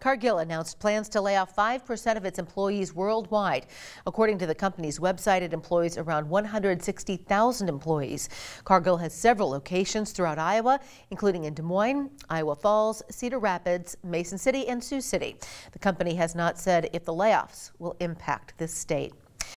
Cargill announced plans to lay off 5% of its employees worldwide. According to the company's website, it employs around 160,000 employees. Cargill has several locations throughout Iowa, including in Des Moines, Iowa Falls, Cedar Rapids, Mason City, and Sioux City. The company has not said if the layoffs will impact this state.